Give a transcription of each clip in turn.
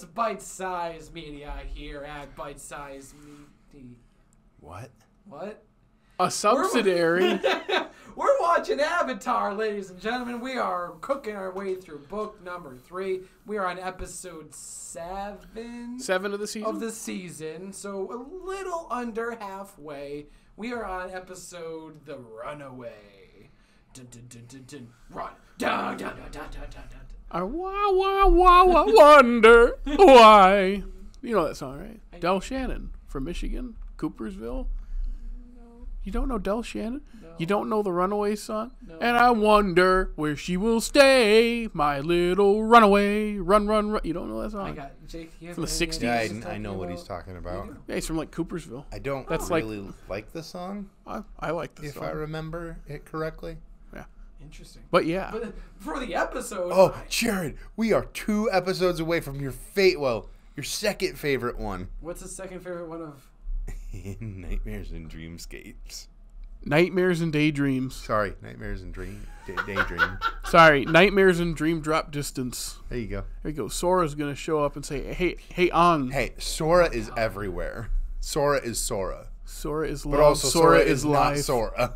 it's bite size media here at bite size media. What? What? A subsidiary. We're watching Avatar, ladies and gentlemen. We are cooking our way through book number three. We are on episode seven Seven of the season. of the season, so a little under halfway. We are on episode The Runaway. Dun, dun, dun, dun, dun. Run. Dun, dun, dun, dun, dun, dun, dun. I wah wah wah wah wonder why. You know that song, right? Del Shannon from Michigan, Coopersville. You don't know Del Shannon? You don't know the Runaway song? And I wonder where she will stay, my little runaway. Run, run, run. You don't know that song? I got Jake. From the 60s? Yeah, I, I know what he's talking about. yeah, he's from like Coopersville. I don't That's like- really like the song, I, I like the if song. If I remember it correctly. Interesting. but yeah, But for the episode, Oh, I- Jared, we are two episodes away from your fate. Well, your second favorite one. what's the second favorite one of? Nightmares and Dreamscapes. Nightmares and Daydreams. Sorry, Nightmares and Dream Day- Daydream. Sorry, Nightmares and Dream Drop Distance. there you go. There you go. Sora's gonna show up and say, "Hey, hey, Aang." Hey, Sora is everywhere. Sora is Sora, Sora is love. but also Sora, Sora, is not life. Sora.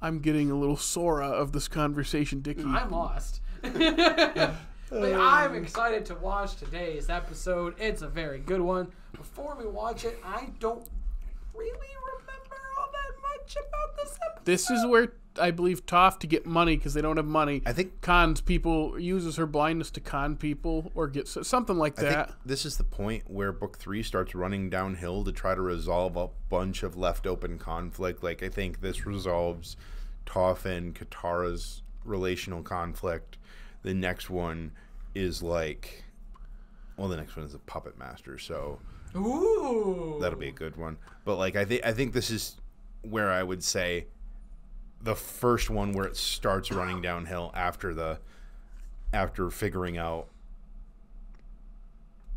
I'm getting a little Sora of this conversation, Dickey. I'm lost. but I'm excited to watch today's episode. It's a very good one. Before we watch it, I don't really remember much about this episode. This is where I believe Toph to get money because they don't have money. I think cons people uses her blindness to con people or get something like I that. think this is the point where book three starts running downhill to try to resolve a bunch of left open conflict. Like I think this resolves Toph and Katara's relational conflict. The next one is like, well, the next one is a puppet master, so Ooh. that'll be a good one. But like I think I think this is where I would say the first one where it starts running downhill after the after figuring out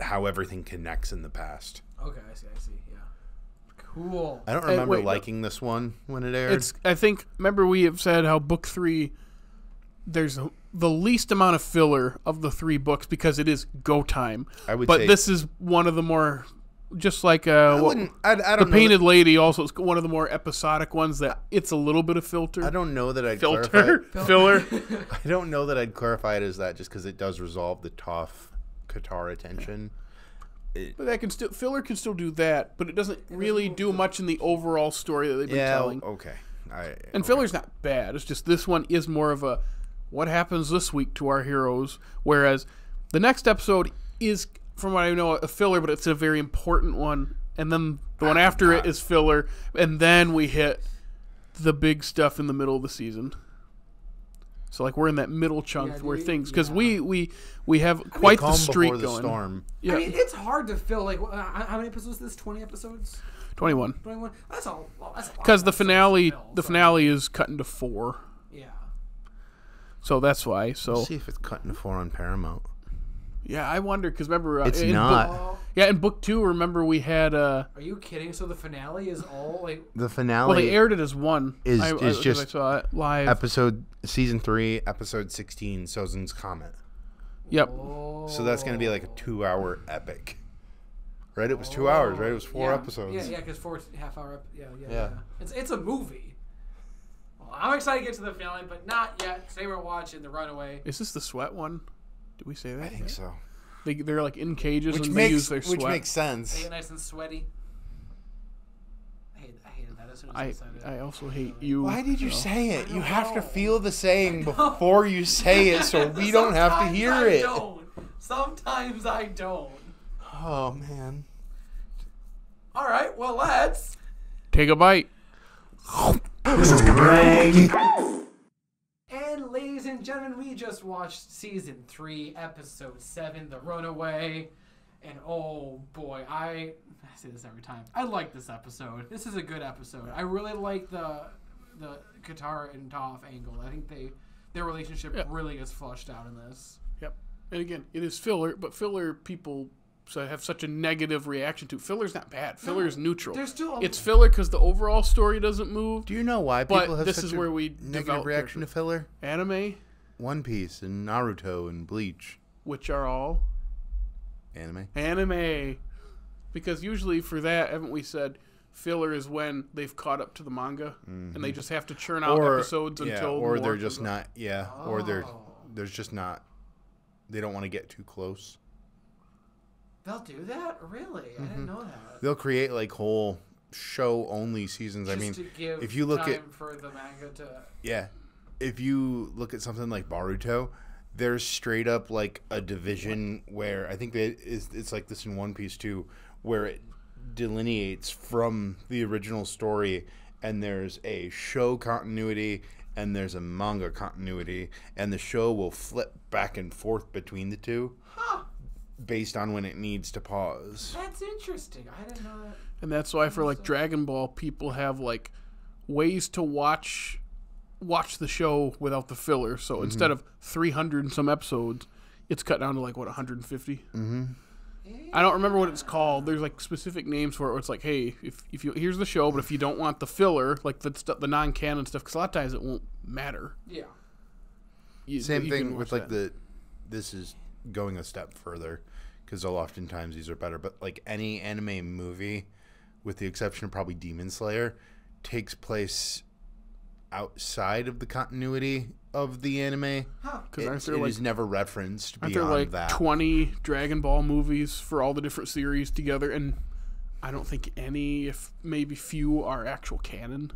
how everything connects in the past. Okay, I see, I see. Yeah. Cool. I don't Hey, remember wait, no. liking this one when it aired. It's. I think. Remember, we have said how book three. There's the least amount of filler of the three books because it is go time. I would but say- this is one of the more, just like uh, I wouldn't. I, I the don't. know Painted that, Lady also is one of the more episodic ones that it's a little bit of filter. I don't know that I'd filter filler. I don't know that I'd clarify it as that just because it does resolve the Toph Katara tension. But that can still filler can still do that, but it doesn't really do much in the overall story that they've been Yeah. telling. Okay. I, And filler's not bad. It's just this one is more of a what happens this week to our heroes, whereas the next episode is, from what I know, a filler, but it's a very important one. And then the one after it is filler, and then we hit the big stuff in the middle of the season. So like we're in that middle chunk Yeah, where dude, things because yeah. we we we have quite the calm streak the going. storm. Yeah, I mean, it's hard to fill. Like, how uh, how many episodes is this? Twenty episodes? twenty one. Twenty-one? That's all. That's Because the finale fill, the so- finale is cut into four, Yeah. so that's why. So Let's See if it's cut into four on Paramount. Yeah, I wonder because remember uh, It's in not. Book, yeah, in book two, remember we had uh, are you kidding? So the finale is all like. The finale. well, they aired it as one. Is- I, is I just saw it live. episode season three, episode sixteen, Sozin's Comet. yep. Oh. So that's gonna be like a two-hour epic. Right? It was two hours. Right? It was four Yeah. episodes. Yeah, yeah, because four half hour. Ep- yeah, yeah, yeah, Yeah. It's it's a movie. Well, I'm excited to get to the finale, but not yet. Today we're watching The Runaway. Is this the sweat one? Did we say that? I think so. They, they're like in cages Which and they use makes their which sweat. makes sense. They get nice and sweaty. I hated, I hated that as soon as I, I it. I also hate you. Why did you so. say it? You don't have to feel the saying before you say it, so we don't have to Sometimes hear I it. Don't. Sometimes I don't. Oh man. All right, well let's. Take a bite. This is And ladies and gentlemen, we just watched season three, episode seven, The Runaway. And oh boy, I, I say this every time. I like this episode. This is a good episode. I really like the the Katara and Toph angle. I think they their relationship Yeah. really gets flushed out in this. Yep. And again, it is filler, but filler people so have such a negative reaction to. Filler's not bad. Filler is neutral. There's still a- it's filler because the overall story doesn't move. Do you know why But have this such is a where we negative develop reaction to filler? Anime, One Piece and Naruto and Bleach. which are all Anime. Anime. Because usually for that, haven't we said filler is when they've caught up to the manga and they mm-hmm. just have to churn out episodes yeah, until or they're just not yeah, or they're Oh. there's just not they don't want to get too close. They'll do that? Really? I Mm-hmm. didn't know that. They'll create like whole show only seasons. I Just mean, to give if you look time at for the manga to yeah, if you look at something like Boruto, there's straight up like a division where I think that is it's like this in One Piece too, where it delineates from the original story, and there's a show continuity and there's a manga continuity, and the show will flip back and forth between the two Huh, based on when it needs to pause. that's interesting. I didn't know that. And that's why for like Dragon Ball, people have like ways to watch watch the show without the filler. So instead of 300 and some episodes, it's cut down to like what 150. Mm-hmm. I don't remember what it's called. There's like specific names for it. Where it's like, hey, if, if you here's the show, but if you don't want the filler, like the stuff, the non-canon stuff, because a lot of times it won't matter. Yeah. You- Same you thing watch with like that. the this is going a step further because oftentimes these are better but like any anime movie with the exception of probably demon slayer takes place outside of the continuity of the anime Huh. because it, aren't it like is never referenced Aren't there beyond like that 20 Dragon Ball movies for all the different series together? And I don't think any, if maybe few, are actual canon.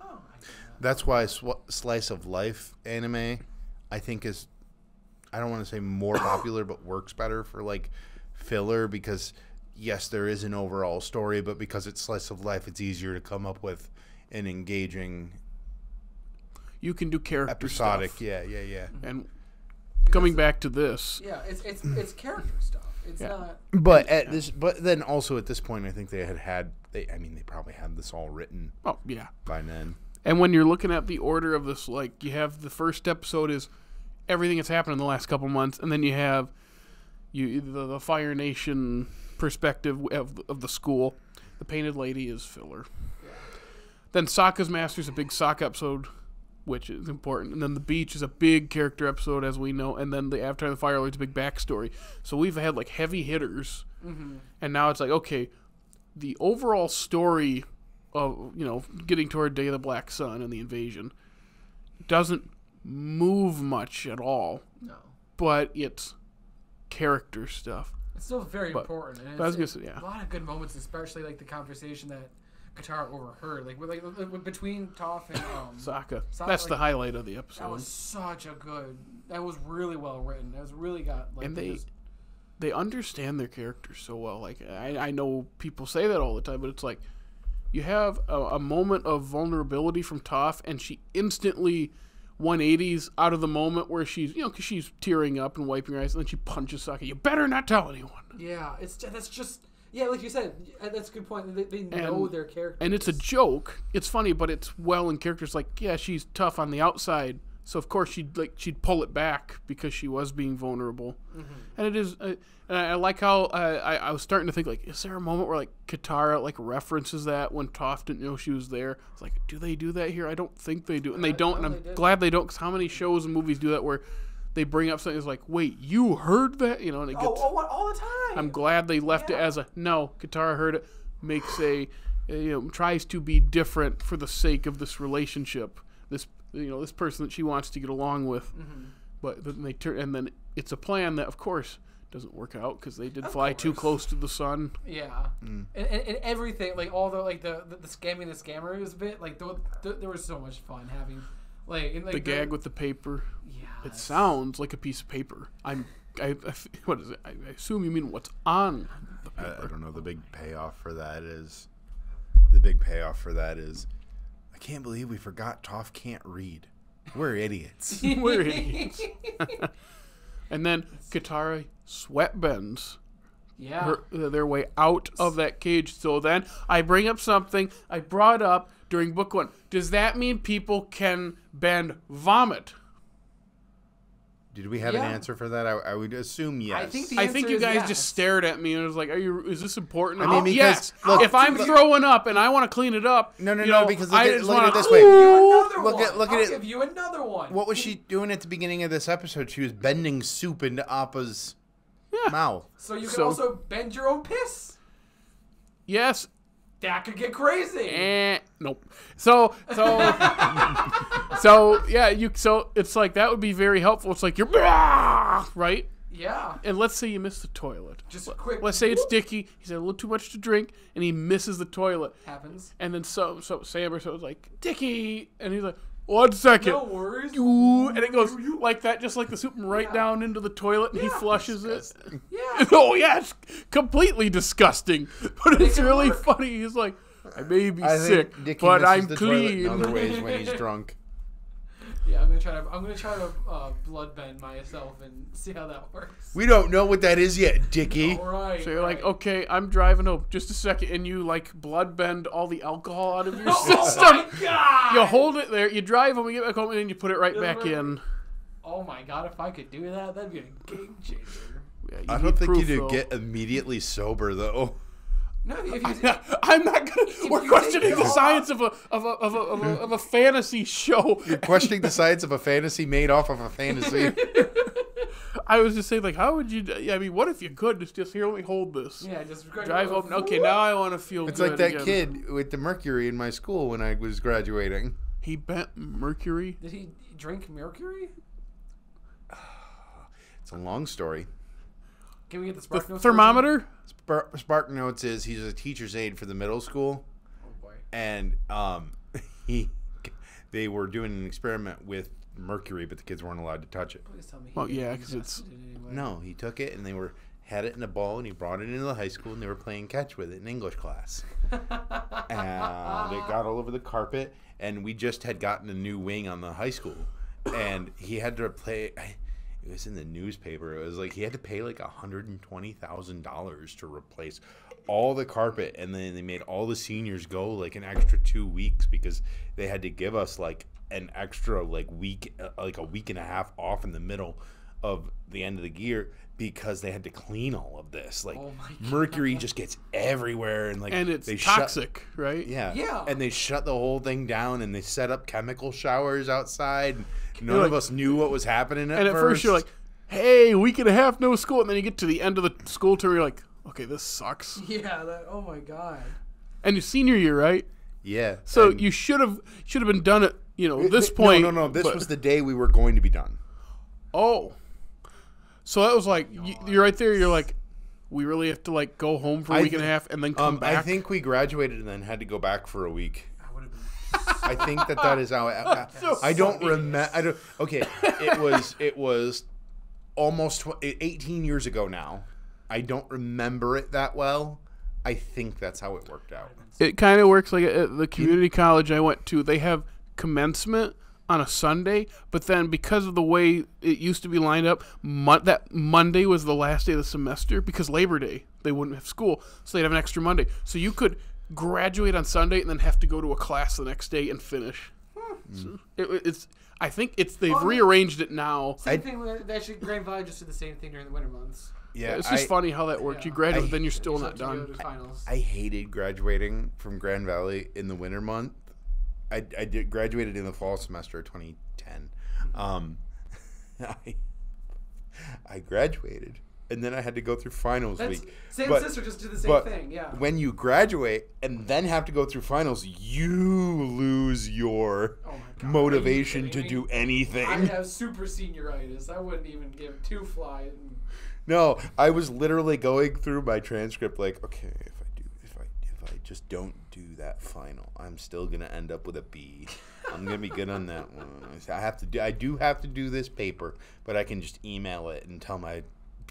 Oh, I didn't that's why sw- slice of life anime i think is i don't want to say more popular but works better for like filler because yes there is an overall story but because it's slice of life it's easier to come up with an engaging You can do character episodic stuff. yeah yeah yeah And coming back to this, Yeah, it's it's it's character stuff. It's Yeah. not. but at this but then also at this point i think they had had they i mean they probably had this all written oh yeah. by then And when you're looking at the order of this, like you have the first episode is everything that's happened in the last couple months, and then you have you the, the Fire Nation perspective of, of the school. The Painted Lady is filler. Then Sokka's Master's a big Sokka episode, which is important. And then the beach is a big character episode, as we know. And then the Avatar the Fire Lord's a big backstory. So we've had like heavy hitters, mm-hmm. and now it's like okay, the overall story of you know getting toward Day of the Black Sun and the invasion doesn't move much at all, No. but it's character stuff. It's still very But- important. And but I was gonna say, yeah. A lot of good moments, especially like the conversation that Katara overheard, like with like with- between Toph and um. Sokka. Sokka, That's the highlight of the episode. that was such a good. That was really well written. That was really got like. And they- just- they understand their characters so well. Like I, I know people say that all the time, but it's like you have a, a moment of vulnerability from Toph, and she instantly 180s out of the moment where she's you know because she's tearing up and wiping her eyes, and then she punches Sokka. You better not tell anyone. yeah, it's that's just yeah, like you said, uh, that's a good point. They, they know And- their character, And it's a joke. It's funny, but it's well in characters. Like yeah, she's tough on the outside, so of course she'd like she'd pull it back because she was being vulnerable. And it is, uh, and I, I like how uh, I, I was starting to think like, is there a moment where like Katara like references that when Toph didn't know she was there? It's like, do they do that here? I don't think they do, and they don't. And I'm they glad they don't. Because how many shows and movies do that where they bring up something that's like, wait, you heard that? You know, and it gets. oh, oh, all the time. I'm glad they left it as a no. Katara heard it, makes a, you know, tries to be different for the sake of this relationship. This, you know, this person that she wants to get along with. Mm-hmm. But then they turn, and then it's a plan that, of course, doesn't work out because they did Of fly too close to the sun. Yeah, and, and, and everything like all the like the the, the scamming the scammers bit like th- th- there was so much fun having like, and, like The gag with the paper. yeah It sounds like a piece of paper. I'm. I, I f- what is it? I, I assume you mean what's on the paper. I don't know. The big payoff for that is the big payoff for that is I can't believe we forgot Toph can't read. We're idiots. We're idiots. and then Katara sweat bends yeah her, their way out of that cage. So then I bring up something I brought up during book one. Does that mean people can bend vomit? Did we have Yeah. an answer for that? I, I would assume yes. I think the I think you guys yes. just stared at me and was like, "Are you? Is this important?" I mean, Oh, because- yes. look- if I'm look- throwing up and I want to clean it up, No, no, no, know, because look I at- just look at it this way. Ooh, another Look one. at- look I'll it. give you another one. What was she doing at the beginning of this episode? She was bending soup into Appa's Yeah. mouth. So you can So- also bend your own piss. Yes. That could get crazy. Eh, nope. So so so yeah, you so it's like that would be very helpful. It's like you're right, yeah. and let's say you miss the toilet. Just a quick. Let's say it's Dickey. He's had a little too much to drink, and he misses the toilet. happens. And then so so Sam or so was like Dickey, and he's like one second. No worries. Ooh, and it goes like that, just like the soup, right Yeah. down into the toilet, and he Yeah. flushes it. Yeah. oh yeah, it's completely disgusting, but it's really work. funny. He's like, I may be I sick, think Dickey but I'm the toilet clean. in other ways when he's drunk. Yeah, I'm gonna try to. I'm gonna try to uh, blood bend myself and see how that works. We don't know what that is yet, Dickey. All right. So you're like, okay, I'm driving home. Just a second, and you like blood bend all the alcohol out of your Oh system. my god! You hold it there, you drive home, you get back home, and then you put it right back in. Oh my god! If I could do that, that'd be a game changer. Yeah, I don't think proof, you though. would get immediately sober though. No, if you, Yeah, I'm not gonna. We're questioning the off- science of a of a of a, of a, of a fantasy show. You're questioning the science of a fantasy made off of a fantasy. I was just saying, like, how would you? I mean, what if you could just just here? Let me hold this. yeah, just Drive home. Okay, now I want to feel. It's good like that again. kid with the mercury in my school when I was graduating. He bent mercury. Did he drink mercury? It's a long story. Can we get the The notes thermometer. Spark, Spark Notes is he's a teacher's aide for the middle school. Oh boy. and um, he they were doing an experiment with mercury, but the kids weren't allowed to touch it. Please tell me. he Well, yeah, 'cause ingested it's- it anyway. No, he took it and they were had it in a ball and he brought it into the high school and they were playing catch with it in English class. and it got all over the carpet and we just had gotten a new wing on the high school and he had to play it was in the newspaper it was like he had to pay like $120,000 to replace all the carpet and then they made all the seniors go like an extra 2 weeks because they had to give us like an extra like week uh, like a week and a half off in the middle of the end of the year because they had to clean all of this like Oh my mercury just gets everywhere and like and it's they shut- toxic, right? yeah. Yeah. And they shut the whole thing down and they set up chemical showers outside. None You're of us knew what was happening at And at first. first you're like, "Hey, week and a half no school," and then you get to the end of the school term, you're like, "Okay, this sucks." Yeah. That, oh my god. And your senior year, right? yeah. So you should have should have been done at you know Th- this th- point. No, no, no. This but- was the day we were going to be done. oh. So that was like you, you're right there. You're like, we really have to like go home for a I week and a half and then come Um, back. I think we graduated and then had to go back for a week. I would have been. I think that that is how. I, So I don't remember. I don't. Okay, it was it was almost tw- 18 years ago now. I don't remember it that well. I think that's how it worked out. it kind of works like at the community college I went to. They have commencement on a Sunday, but then because of the way it used to be lined up, mon- that Monday was the last day of the semester because Labor Day they wouldn't have school, so they'd have an extra Monday. So you could graduate on Sunday and then have to go to a class the next day and finish. So it, it's I think it's they've Oh, rearranged it now. Same thing. With, actually, Grand Valley just did the same thing during the winter months. Yeah, it's just I- funny how that works. You graduate, I- then you're still not done. to finals. I hated graduating from Grand Valley in the winter month. I, I did graduated in the fall semester of 2010. Um, I, I graduated, and then I had to go through finals That's, week. same But- sister just did the same thing. Yeah. When you graduate and then have to go through finals, you lose your Oh God, motivation to do anything. I have super senioritis. I wouldn't even give two flies. No, I was literally going through my transcript like, okay, if I do if I if I just don't do that final, I'm still gonna end up with a B. I'm gonna be good on that one. I have to do I do have to do this paper, but I can just email it and tell my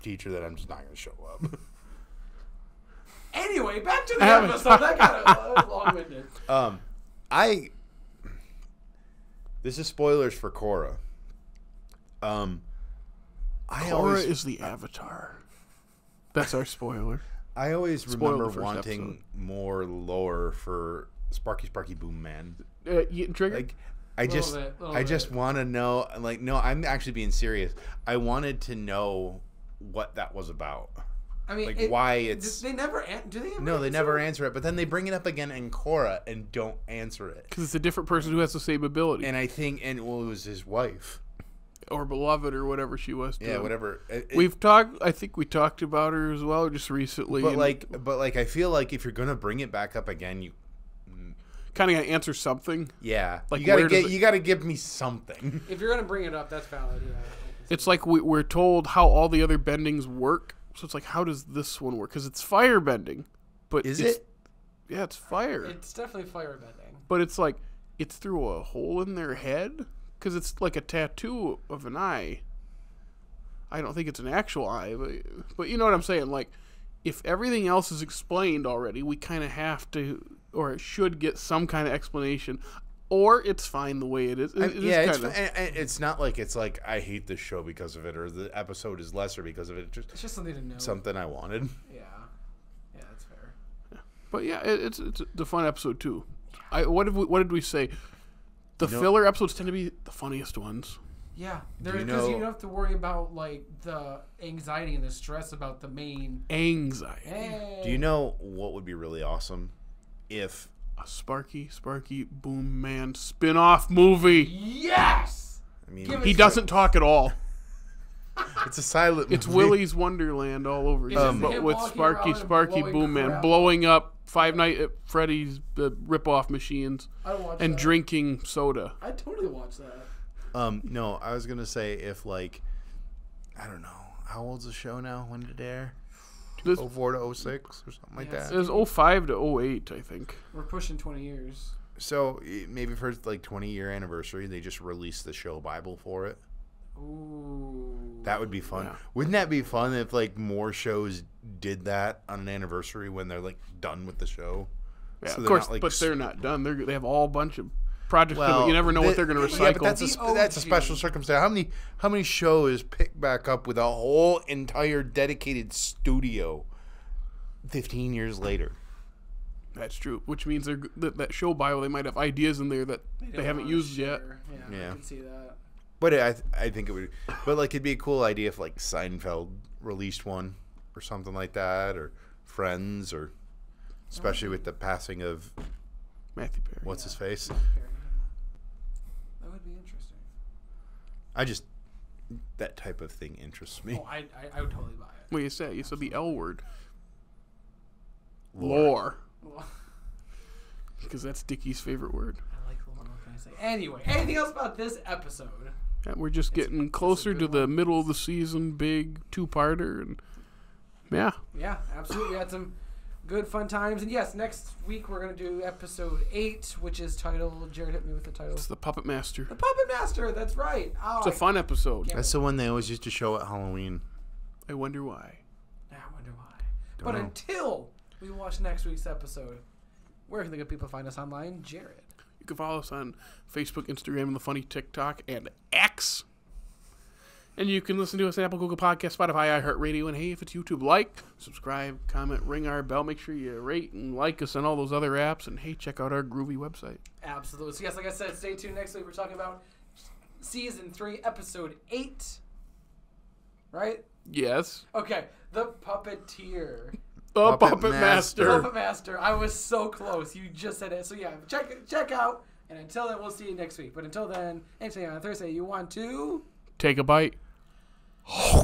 teacher that I'm just not gonna show up. Anyway, back to the I haven't- episode. That got uh, long-winded. um I this is spoilers for Korra. Um I Korra always is the Avatar. That's our spoiler. I always Spoiled remember wanting episode. more lore for Sparky Sparky Boom Man. Uh, you getting triggered? Like I just bit, little I just want to know like no, I'm actually being serious. I wanted to know what that was about. I mean, Like, it- why it's- they never an- do they? Ever No, they answer never it? answer it, but then they bring it up again in Korra and don't answer it. Because it's a different person who has the same ability. And I think and well it was his wife. or beloved or whatever she was. To Yeah, him. whatever. It- it- We've talked. I think we talked about her as well just recently. but like, but like, I feel like if you're gonna bring it back up again, you, mm. kind of got to answer something. yeah, Like, you gotta get, it- you gotta give me something. If you're gonna bring it up, that's valid. Yeah. It's like we, we're told how all the other bendings work. So it's like, how does this one work? Because it's fire bending, but Is it? Yeah, it's fire. It's definitely fire bending. but it's like it's through a hole in their head because it's like a tattoo of an eye. I don't think it's an actual eye, but but you know what I'm saying. Like, if everything else is explained already, we kind of have to or should get some kind of explanation, or it's fine the way it is. It- I- it is yeah, it's, kinda- and- and it's not like it's like I hate this show because of it or the episode is lesser because of it. It's just It's just something to know. something I wanted. Yeah. Yeah, that's fair. But yeah, it, it's it's a fun episode too. I what did we what did we say? The You know- filler episodes tend to be the funniest ones. Yeah, because you you, don't have to worry about like the anxiety and the stress about the main. Anxiety. Hey. Do you know what would be really awesome if A Sparky Sparky Boom Man spin-off movie. Yes. I mean He doesn't talk at all. it's a silent It's movie. Willy's Wonderland all over again, just but with Sparky Sparky blowing Boom Man crap. blowing up Five Night at Freddy's uh, rip-off machines I watch and that. drinking soda. I totally watch that. Um, no, I was gonna say if like, I don't know, how old's the show now? When did it air? This 04 to 06 or something like that. Yes. that. Oh is 05 to 08, I think. We're pushing 20 years. So maybe for like 20 year anniversary, they just released the show Bible for it. Ooh. That would be fun. Yeah. Wouldn't that be fun if like more shows did that on an anniversary when they're like done with the show? Yeah, So of course, not, like, but they're not done. They're, they have all a bunch of projects. Well, you never know the- what they're going to Yeah, recycle. but that's a, The sp- oh, that's a special circumstance. How many how many shows pick back up with a whole entire dedicated studio? Fifteen years later. That's true. Which means they're that, that show bio they might have ideas in there that they, don't haven't wanna used yet. Yeah, Yeah. I can see that. But I I think it would. But like it'd be a cool idea if like Seinfeld released one or something like that, or Friends, or especially oh. with the passing of Matthew Perry. what's his face. Very good. That would be interesting. I just that type of thing interests me. Oh, I, I, I would totally buy it. What do you say? You said the L word. Lore. Lore. Because that's Dickey's favorite word. I like the one. What can I say? Anyway, anything else about this episode? Yeah, we're just getting closer to good the one. middle of the season, big two-parter, and yeah, Yeah, absolutely. We had some good fun times. And yes, next week we're going to do episode 8, which is titled. Jared hit me with the title. it's the Puppet Master. The Puppet Master, that's right. Oh, It's a I- fun episode. Yeah. That's the one they always used to show at Halloween. I wonder why. I wonder why. Don't but know. until we watch next week's episode, where can the good people find us online? Jared. You can follow us on Facebook, Instagram, and the funny TikTok, and X. And you can listen to us on Apple, Google Podcast, Spotify, iHeartRadio, and hey, if it's YouTube, like, subscribe, comment, ring our bell. Make sure you rate and like us on all those other apps. And hey, check out our groovy website. Absolutely. So yes, like I said, stay tuned next week. We're talking about season three, episode eight. Right? Yes, Okay. The Puppeteer. the Puppet Puppet, Master. Master. Puppet Master. I was so close. You just said it. So yeah, check check out. And until then, we'll see you next week. But until then, anything on Thursday you want to. Take a bite. ほ